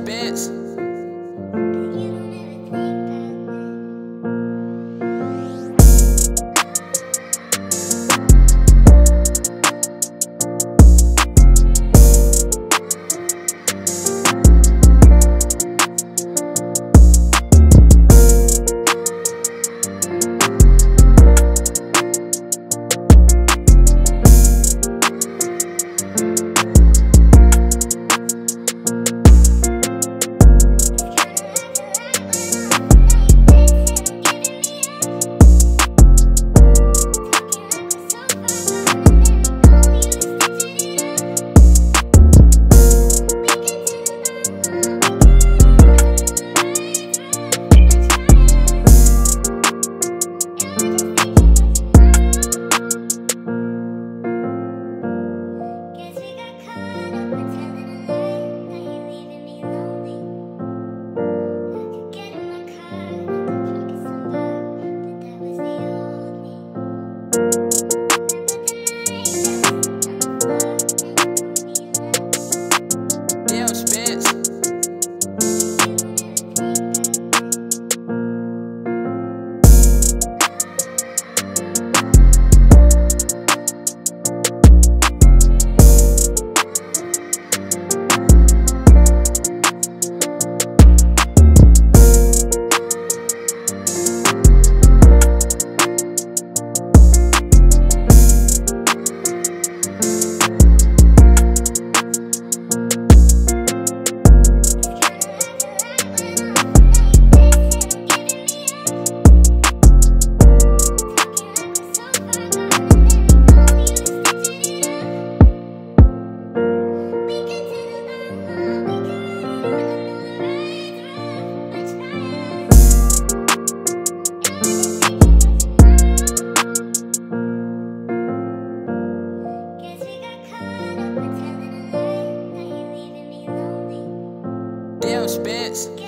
Benz. Spence.